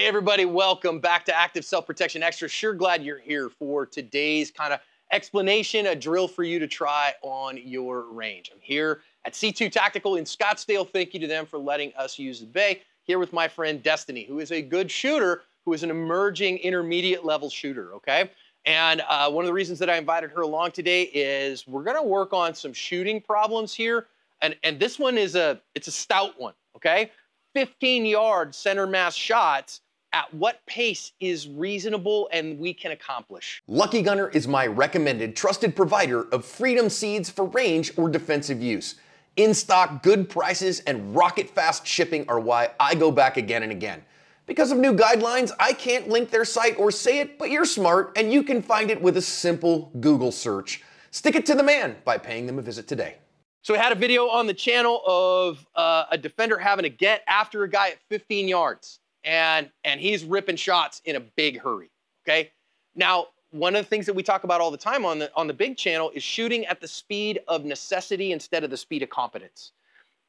Hey, everybody, welcome back to Active Self Protection Extra. Sure glad you're here for today's kind of explanation, a drill for you to try on your range. I'm here at C2 Tactical in Scottsdale. Thank you to them for letting us use the bay. Here with my friend Destiny, who is a good shooter, who is an emerging intermediate level shooter, okay? And uh, one of the reasons that I invited her along today is we're gonna work on some shooting problems here. And, and this one is a, it's a stout one, okay? 15 yard center mass shots at what pace is reasonable and we can accomplish. Lucky Gunner is my recommended trusted provider of freedom seeds for range or defensive use. In stock, good prices, and rocket fast shipping are why I go back again and again. Because of new guidelines, I can't link their site or say it, but you're smart and you can find it with a simple Google search. Stick it to the man by paying them a visit today. So we had a video on the channel of uh, a defender having to get after a guy at 15 yards, and and he's ripping shots in a big hurry. Okay. Now, one of the things that we talk about all the time on the on the big channel is shooting at the speed of necessity instead of the speed of confidence.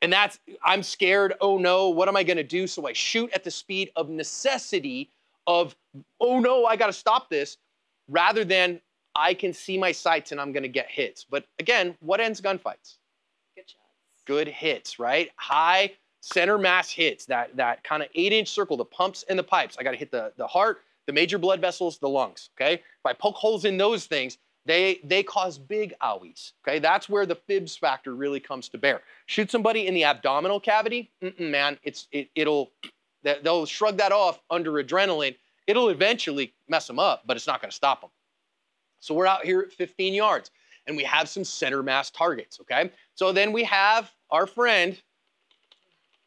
And that's I'm scared. Oh no, what am I going to do? So I shoot at the speed of necessity of oh no, I got to stop this, rather than I can see my sights and I'm going to get hits. But again, what ends gunfights? Good shots. good hits, right? High center mass hits, that, that kind of eight inch circle, the pumps and the pipes. I got to hit the, the heart, the major blood vessels, the lungs, okay? If I poke holes in those things, they, they cause big owies, okay? That's where the fibs factor really comes to bear. Shoot somebody in the abdominal cavity, man, it's, it, it'll, they'll shrug that off under adrenaline. It'll eventually mess them up, but it's not going to stop them. So we're out here at 15 yards and we have some center mass targets, okay? So then we have our friend,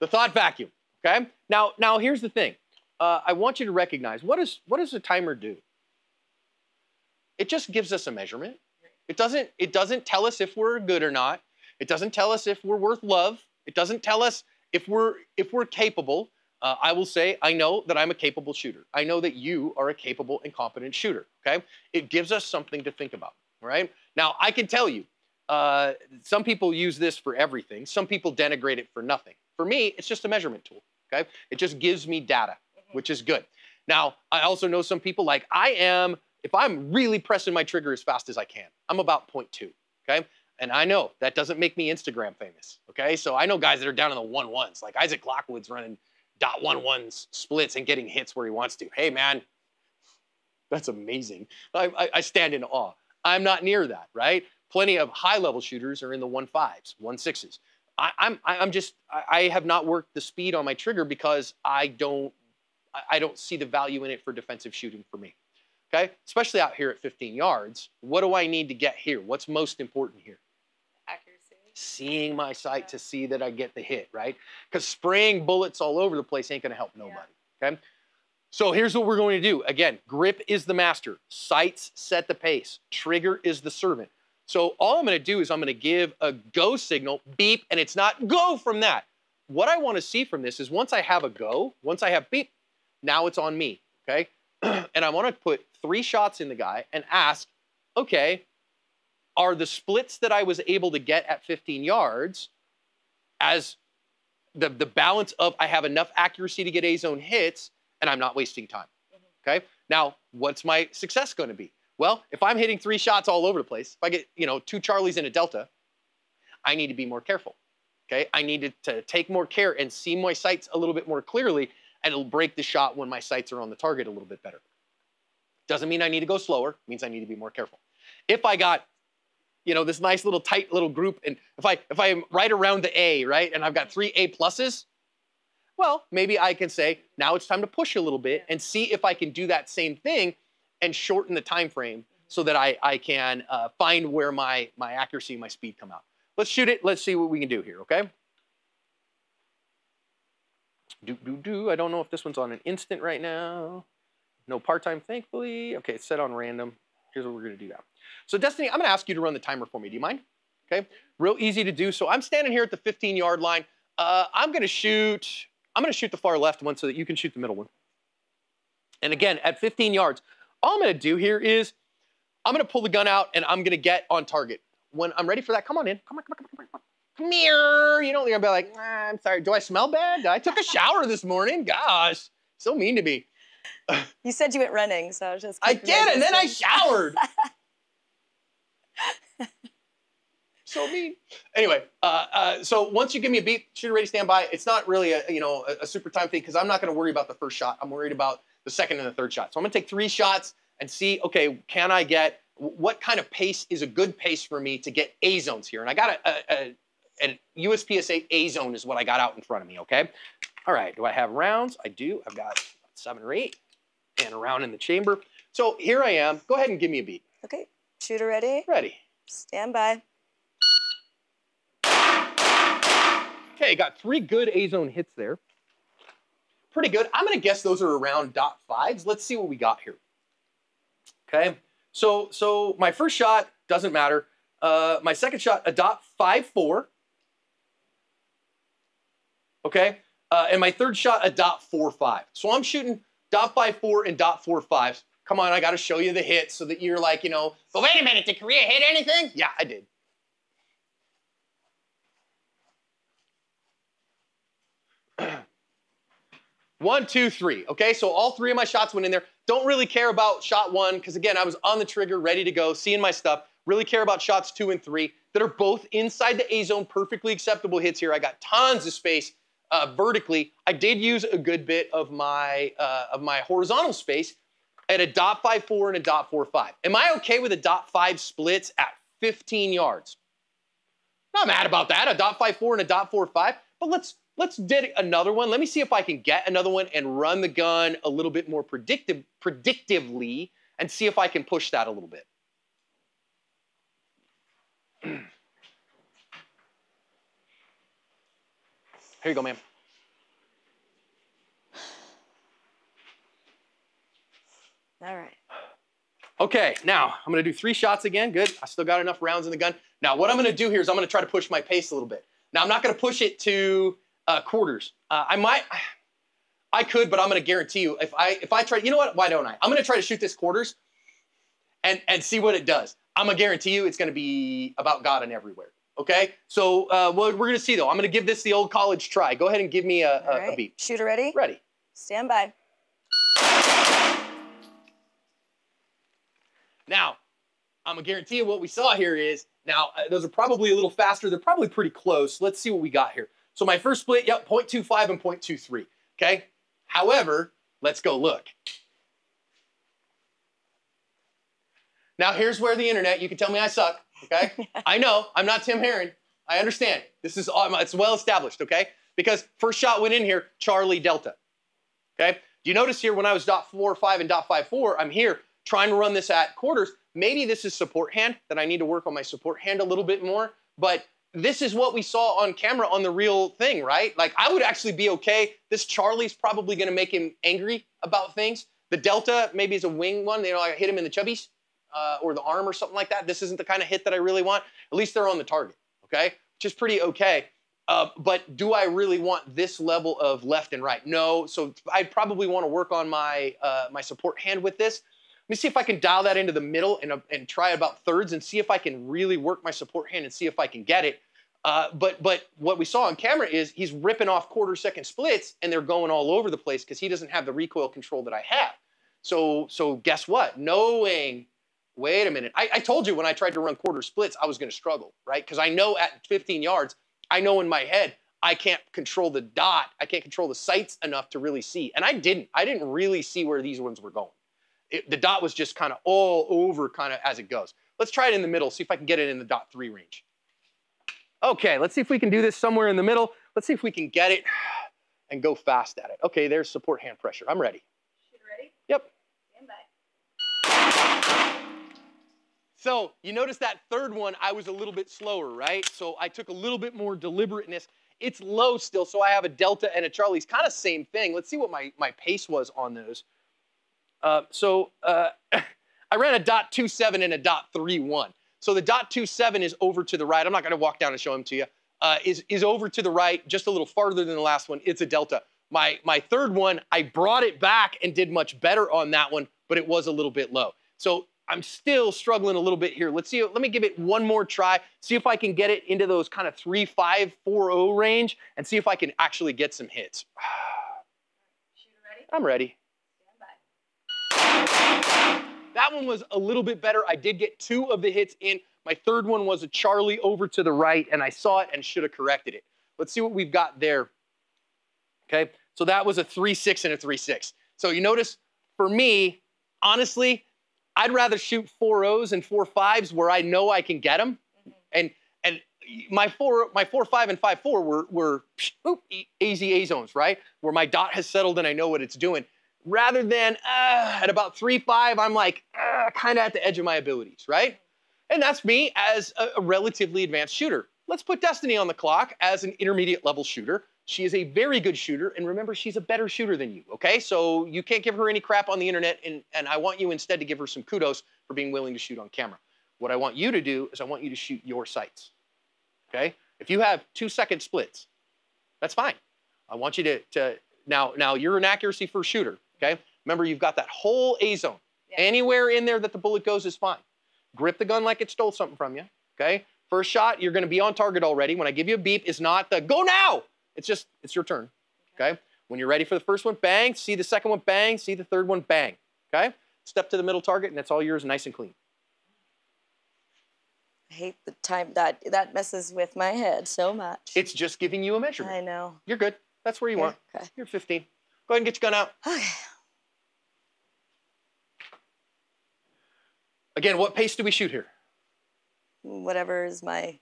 the thought vacuum, okay? Now, now here's the thing. Uh, I want you to recognize, what, is, what does the timer do? It just gives us a measurement. It doesn't, it doesn't tell us if we're good or not. It doesn't tell us if we're worth love. It doesn't tell us if we're, if we're capable. Uh, I will say, I know that I'm a capable shooter. I know that you are a capable and competent shooter, okay? It gives us something to think about, right? Now, I can tell you, uh, some people use this for everything. Some people denigrate it for nothing. For me, it's just a measurement tool, okay? It just gives me data, mm-hmm. which is good. Now, I also know some people like I am, if I'm really pressing my trigger as fast as I can, I'm about 0.2, okay? And I know that doesn't make me Instagram famous, okay? So I know guys that are down in the one ones, like Isaac Lockwood's running dot one ones splits and getting hits where he wants to. Hey, man, that's amazing. I, I, I stand in awe. I'm not near that, right? Plenty of high level shooters are in the one fives, one sixes. I, I'm I'm just I have not worked the speed on my trigger because I don't I don't see the value in it for defensive shooting for me. Okay, especially out here at 15 yards. What do I need to get here? What's most important here? Accuracy. Seeing my sight yeah. to see that I get the hit, right? Because spraying bullets all over the place ain't gonna help nobody. Yeah. Okay. So here's what we're going to do. Again, grip is the master. Sights set the pace. Trigger is the servant. So all I'm going to do is I'm going to give a go signal, beep, and it's not go from that. What I want to see from this is once I have a go, once I have beep, now it's on me, okay? and I want to put three shots in the guy and ask, okay, are the splits that I was able to get at 15 yards as the, the balance of I have enough accuracy to get A zone hits and I'm not wasting time. Mm-hmm. Okay. Now, what's my success going to be? Well, if I'm hitting three shots all over the place, if I get you know two Charlies in a Delta, I need to be more careful. Okay. I need to take more care and see my sights a little bit more clearly, and it'll break the shot when my sights are on the target a little bit better. Doesn't mean I need to go slower. It means I need to be more careful. If I got you know this nice little tight little group and if i if i'm right around the a right and i've got three a pluses well, maybe I can say, now it's time to push a little bit and see if I can do that same thing and shorten the time frame so that I, I can uh, find where my, my accuracy and my speed come out. Let's shoot it. Let's see what we can do here, okay? Do, do, do. I don't know if this one's on an instant right now. No part-time, thankfully. Okay, it's set on random. Here's what we're gonna do now. So Destiny, I'm gonna ask you to run the timer for me. Do you mind? Okay, real easy to do. So I'm standing here at the 15 yard line. Uh, I'm gonna shoot I'm to shoot the far left one so that you can shoot the middle one. And again, at 15 yards, all I'm going to do here is I'm going to pull the gun out and I'm going to get on target. When I'm ready for that, come on in. Come on, come on, come on, come on. Come here. You know, you're going to be like, ah, I'm sorry. Do I smell bad? I took a shower this morning. Gosh, so mean to me. You said you went running, so I was just. I did, and then I showered. so mean. Anyway, uh, uh, so once you give me a beat, shooter ready, stand by. It's not really a you know a, a super time thing because I'm not going to worry about the first shot. I'm worried about the second and the third shot. So I'm going to take three shots and see. Okay, can I get what kind of pace is a good pace for me to get A zones here? And I got a, a, a, a USPSA A zone is what I got out in front of me. Okay. All right. Do I have rounds? I do. I've got seven or eight and a round in the chamber. So here I am. Go ahead and give me a beat. Okay, shooter ready. Ready. Stand by. Okay, got three good A zone hits there. Pretty good. I'm gonna guess those are around dot fives. Let's see what we got here. Okay, so so my first shot doesn't matter. Uh, my second shot a dot five four. Okay, uh, and my third shot a dot four five. So I'm shooting dot five four and dot four fives. Come on, I got to show you the hits so that you're like, you know. But wait a minute, did Correia hit anything? Yeah, I did. One, two, three. Okay, so all three of my shots went in there. Don't really care about shot one because, again, I was on the trigger, ready to go, seeing my stuff. Really care about shots two and three that are both inside the A zone, perfectly acceptable hits here. I got tons of space uh, vertically. I did use a good bit of my uh, of my horizontal space at a dot five four and a dot four five. Am I okay with a dot five splits at 15 yards? Not mad about that. A dot five four and a dot four five. But let's let's did another one. Let me see if I can get another one and run the gun a little bit more predictive predictively and see if I can push that a little bit. Here you go, ma'am. All right. Okay, now I'm gonna do three shots again. Good. I still got enough rounds in the gun. Now, what I'm gonna do here is I'm gonna try to push my pace a little bit. Now, I'm not gonna push it to uh, quarters. Uh, I might, I could, but I'm gonna guarantee you, if I if I try, you know what? Why don't I? I'm gonna try to shoot this quarters, and and see what it does. I'm gonna guarantee you, it's gonna be about God and everywhere. Okay. So uh, what we're gonna see though, I'm gonna give this the old college try. Go ahead and give me a, a, right. a beat. Shooter ready. Ready. Stand by. Now, I'm gonna guarantee you what we saw here is now uh, those are probably a little faster. They're probably pretty close. Let's see what we got here. So my first split, yep, 0.25 and 0.23. Okay. However, let's go look. Now here's where the internet. You can tell me I suck. Okay. I know I'm not Tim Herron. I understand. This is uh, it's well established. Okay. Because first shot went in here, Charlie Delta. Okay. Do you notice here when I was dot four five and dot five four, I'm here trying to run this at quarters. Maybe this is support hand that I need to work on my support hand a little bit more. But this is what we saw on camera on the real thing, right? Like I would actually be okay. This Charlie's probably going to make him angry about things. The Delta maybe is a wing one. You know, I hit him in the chubbies uh, or the arm or something like that. This isn't the kind of hit that I really want. At least they're on the target, okay? Which is pretty okay. Uh, but do I really want this level of left and right? No. So I'd probably want to work on my uh, my support hand with this. Let me see if I can dial that into the middle and, uh, and try about thirds and see if I can really work my support hand and see if I can get it. Uh, but but what we saw on camera is he's ripping off quarter second splits and they're going all over the place because he doesn't have the recoil control that I have. So so guess what? Knowing, wait a minute, I, I told you when I tried to run quarter splits I was going to struggle, right? Because I know at 15 yards, I know in my head I can't control the dot, I can't control the sights enough to really see, and I didn't. I didn't really see where these ones were going. It, the dot was just kind of all over, kind of as it goes. Let's try it in the middle, see if I can get it in the dot three range. Okay, let's see if we can do this somewhere in the middle. Let's see if we can get it and go fast at it. Okay, there's support hand pressure. I'm ready. Shooter ready. Yep. Stand by. So you notice that third one, I was a little bit slower, right? So I took a little bit more deliberateness. It's low still, so I have a Delta and a Charlie's kind of same thing. Let's see what my, my pace was on those. Uh, so uh, I ran a dot two seven and a dot three one. So the dot two seven is over to the right. I'm not going to walk down and show them to you. Uh, is is over to the right, just a little farther than the last one. It's a delta. My my third one, I brought it back and did much better on that one, but it was a little bit low. So I'm still struggling a little bit here. Let's see. Let me give it one more try. See if I can get it into those kind of three five four zero range, and see if I can actually get some hits. I'm ready. That one was a little bit better. I did get two of the hits in. My third one was a Charlie over to the right, and I saw it and should have corrected it. Let's see what we've got there. Okay, so that was a 3-6 and a 3-6. So you notice, for me, honestly, I'd rather shoot four O's and four fives where I know I can get them. Mm-hmm. And and my four, my four five and five four were were oop, e- easy A zones, right? Where my dot has settled and I know what it's doing. Rather than uh, at about three five, I'm like uh, kind of at the edge of my abilities, right? And that's me as a, a relatively advanced shooter. Let's put Destiny on the clock as an intermediate level shooter. She is a very good shooter, and remember, she's a better shooter than you, okay? So you can't give her any crap on the internet, and, and I want you instead to give her some kudos for being willing to shoot on camera. What I want you to do is I want you to shoot your sights, okay? If you have two second splits, that's fine. I want you to, to now, now you're an accuracy first shooter, okay? Remember, you've got that whole A zone. Yeah. Anywhere in there that the bullet goes is fine. Grip the gun like it stole something from you, okay? First shot, you're gonna be on target already. When I give you a beep, it's not the go now. It's just, it's your turn, okay? When you're ready for the first one, bang. See the second one, bang. See the third one, bang, okay? Step to the middle target, and that's all yours, nice and clean. I hate the time that that messes with my head so much. It's just giving you a measurement. I know. You're good. That's where you want. Okay. You're 15. Go ahead and get your gun out. Okay. Again, what pace do we shoot here? Whatever is my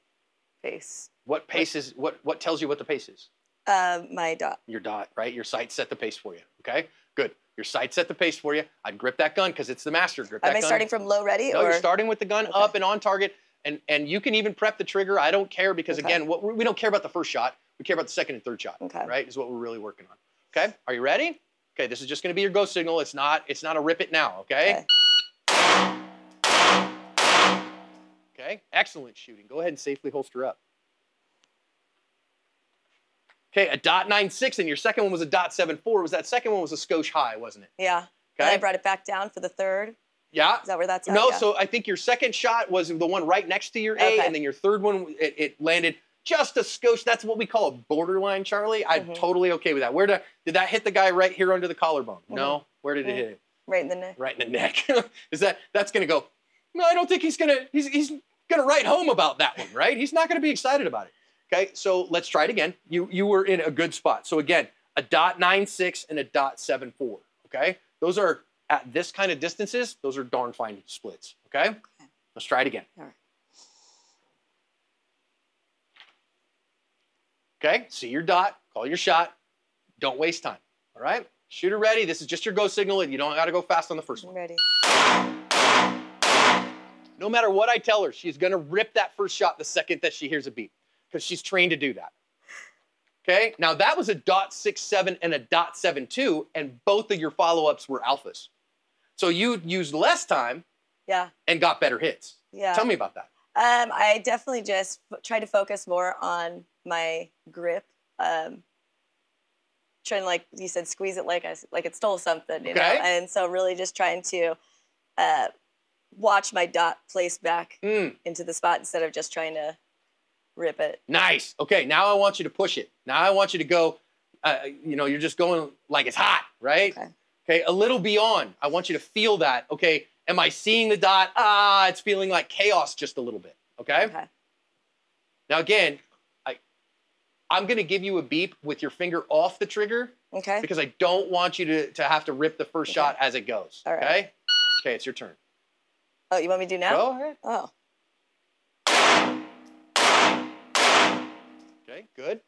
pace. What pace is, what, what tells you what the pace is? Uh, my dot. Your dot, right? Your sight set the pace for you, okay? Good. Your sight set the pace for you. I'd grip that gun because it's the master. Grip that Am I gun. starting from low ready No, or? you're starting with the gun Okay. up and on target, and and you can even prep the trigger. I don't care because Okay. again, what we we don't care about the first shot. We care about the second and third shot. Okay. Right, is what we're really working on. Okay, are you ready? Okay, this is just going to be your go signal. It's not it's not a rip it now. Okay. Okay. Excellent shooting. Go ahead and safely holster up. Okay, a dot nine six, and your second one was a dot seven four. Was that second one was a skosh high, wasn't it? Yeah. And I brought it back down for the third. Yeah. Is that where that's at? No, Yeah. so I think your second shot was the one right next to your A, Okay. and then your third one it, it landed just a skosh. That's what we call a borderline, Charlie. I'm Mhm. totally okay with that. Where did did that hit the guy right here under the collarbone? Mm-hmm. No. Where did it Mm. hit him? right in the neck. Right in the neck. Is that that's gonna go? No, I don't think he's gonna. He's he's gonna write home about that one, right? He's not gonna be excited about it. Okay, so let's try it again. You you were in a good spot. So again, a dot nine six and a dot seven four. Okay, those are at this kind of distances. Those are darn fine splits. Okay, Okay, let's try it again. All right. Okay, see your dot, call your shot. Don't waste time. All right, shooter ready. This is just your go signal. And you don't got to go fast on the first one. I'm ready. No matter what I tell her, she's gonna rip that first shot the second that she hears a beep because she's trained to do that. Okay, now that was a dot six seven and a dot seven two, and both of your follow ups were alphas. So you used less time Yeah. and got better hits. Yeah. Tell me about that. Um, I definitely just try to focus more on my grip. Um, trying to, like you said, squeeze it like I like it stole something, you know. And so really just trying to uh, watch my dot place back Mm, into the spot instead of just trying to rip it. nice. Okay, now I want you to push it. Now I want you to go. Uh, you know, you're just going like it's hot, right? Okay. Okay, a little beyond. I want you to feel that. Okay, am I seeing the dot? Ah, it's feeling like chaos just a little bit. Okay. Okay. Now again, I I'm gonna give you a beep with your finger off the trigger Okay. because I don't want you to, to have to rip the first Okay. shot as it goes. All right. Okay? Okay, it's your turn. Oh, you want me to do now? Go ahead. Oh. Okay, good.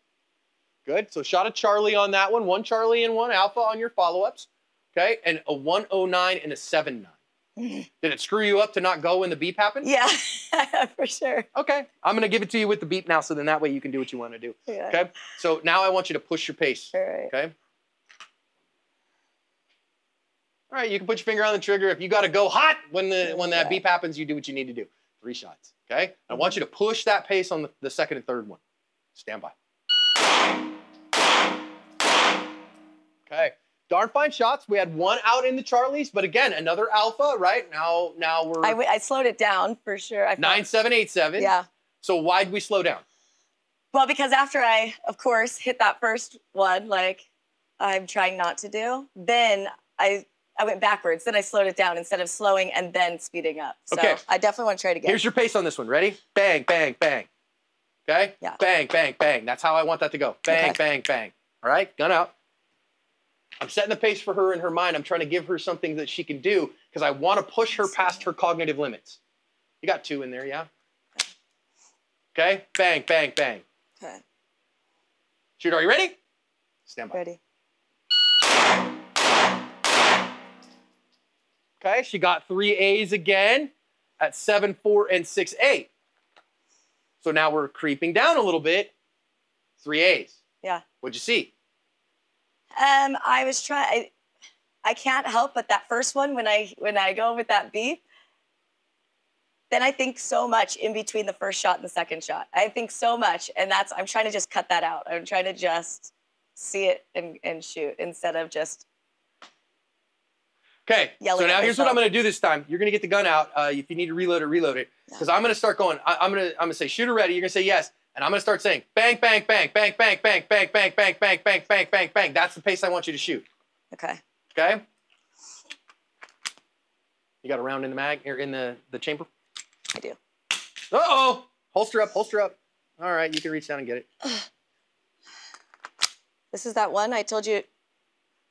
Good. So shot a Charlie on that one, one Charlie and one Alpha on your follow-ups. Okay, and a 109 and a 79. Did it screw you up to not go when the beep happened? Yeah, for sure. Okay, I'm gonna give it to you with the beep now, so then that way you can do what you want to do. Yeah. Okay, so now I want you to push your pace. All right. Okay. All right, you can put your finger on the trigger. If you got to go hot when the when that Yeah. beep happens, you do what you need to do. Three shots. Okay. I mm-hmm. want you to push that pace on the, the second and third one. Stand by. Okay. Darn fine shots. We had one out in the Charlies, but again, another alpha. Right now, now we're I slowed it down for sure. I nine seven eight seven. Yeah. So why'd we slow down? Well, because after I, of course, hit that first one, like I'm trying not to do, then I I went backwards. Then I slowed it down instead of slowing and then speeding up. So Okay. I definitely want to try it again. Here's your pace on this one. Ready? Bang, bang, bang. Okay? Yeah. Bang, bang, bang. That's how I want that to go. Bang, Okay. bang, bang. All right? Gun out. I'm setting the pace for her in her mind. I'm trying to give her something that she can do because I want to push her past her cognitive limits. You got two in there, yeah? Okay? Bang, bang, bang. okay. Shoot, are you ready? Stand by. Ready. Okay, she got three A's again at seven, four, and six, eight. So now we're creeping down a little bit. Three A's. Yeah. What'd you see? Um, I was trying. I, I can't help but that first one when I when I go with that beep. Then I think so much in between the first shot and the second shot. I think so much, and that's I'm trying to just cut that out. I'm trying to just see it and, and shoot instead of just Okay. So now here's what I'm going to do this time. You're going to get the gun out. Uh, if you need to reload it, reload it. Because I'm going to start going. I, I'm going to I'm going to say shooter ready. You're going to say yes, and I'm going to start saying bang, bang, bang, bang, bang, bang, bang, bang, bang, bang, bang, bang, bang, bang. That's the pace I want you to shoot. okay. Okay. You got a round in the mag or in the the chamber. I do. Uh oh. Holster up. Holster up. All right, you can reach down and get it. This is that one I told you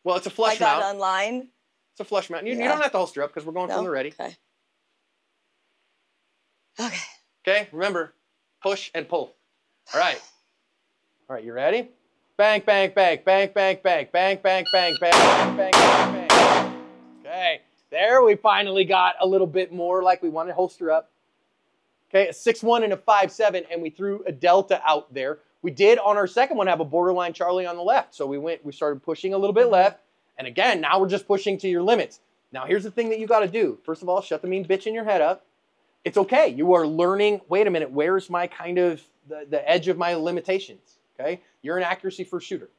Well, it's a I flush got mount. online. It's a flush mount. You, you don't have to holster up because we're going No? from the ready. Okay. Okay. Okay, remember, push and pull. All right. All right, you ready? Bang, bang, bang, bang, bang, bang, bang, bang, bang, bang, bang, bang, bang. Okay, there we finally got a little bit more like we wanted. Holster up. Okay, a 6-1 and a 5-7, and we threw a delta out there. We did on our second one have a borderline Charlie on the left. So we went, we started pushing a little bit left. And again, now we're just pushing to your limits. Now here's the thing that you got to do. First of all, shut the mean bitch in your head up it's okay. You are learning. Wait a minute. Where's my kind of the, the edge of my limitations? Okay. You're an accuracy first shooter.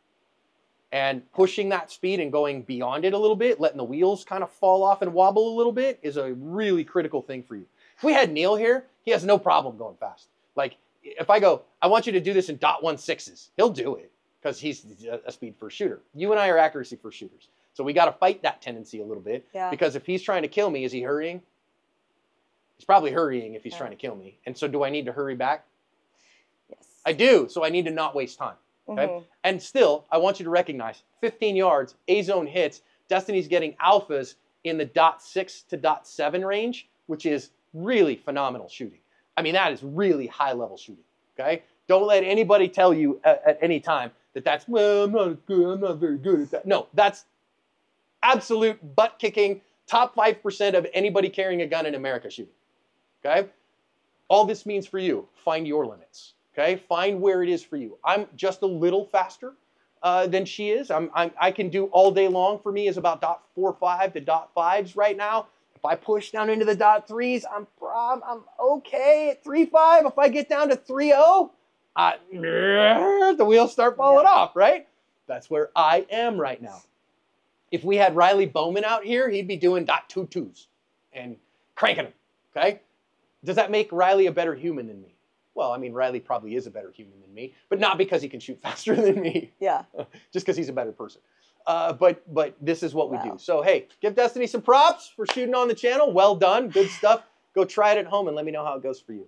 And pushing that speed and going beyond it a little bit, letting the wheels kind of fall off and wobble a little bit is a really critical thing for you. If we had Neil here, he has no problem going fast. Like if I go, I want you to do this in dot one sixes, he'll do it because he's a- speed first shooter. You and I are accuracy first shooters. So we got to fight that tendency a little bit Yeah. because if he's trying to kill me, is he hurrying? He's probably hurrying if he's Yeah. trying to kill me. And so do I need to hurry back? I do. So I need to not waste time. Okay. Mhm. And still, I want you to recognize 15 yards, A zone hits. Destiny's getting alphas in the dot six to dot seven range, which is really phenomenal shooting. I mean, that is really high level shooting. Okay. Don't let anybody tell you at, at any time that that's, well, I'm not good. I'm not very good at that. No, that's absolute butt kicking, top 5% of anybody carrying a gun in America shooting. Okay. All this means for you, find your limits. Okay. Find where it is for you. I'm just a little faster uh, than she is. I'm, I'm, I can do all day long for me is about dot four five to dot fives right now. If I push down into the dot threes, I'm prob- I'm okay at three five. If I get down to three oh, I, the wheels start falling off. Right. That's where I am right now. If we had Riley Bowman out here, he'd be doing dot two twos and cranking them. Okay. Does that make Riley a better human than me? Well, I mean, Riley probably is a better human than me, but not because he can shoot faster than me Yeah. just because he's a better person. Uh, but but this is what we do. So hey, give Destiny some props for shooting on the channel. Well done, good stuff. Go try it at home and let me know how it goes for you.